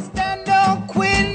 stand up, queen.